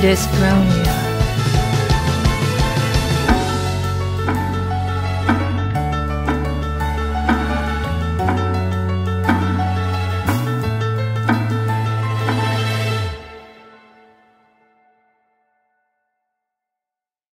Disc Romeo.